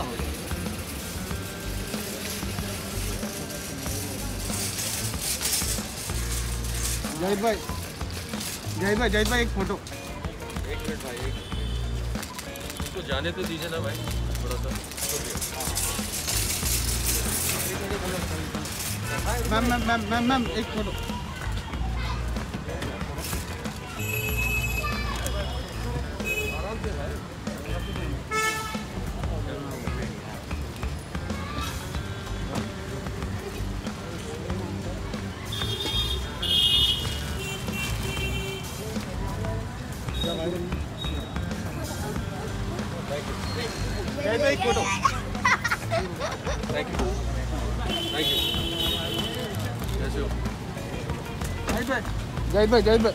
क्या हो जाहिद भाई जाहिद भाई जाहिद भाई एक फ़ोटो। एक मिनट भाई एक इसको जाने तो दीजिए ना भाई थोड़ा सा। Ma'am ma'am ma'am ma'am ma'am एक photo. Thank you. Thank you. Thank you. Yes, you. Jaibek. Jaibek, Jaibek.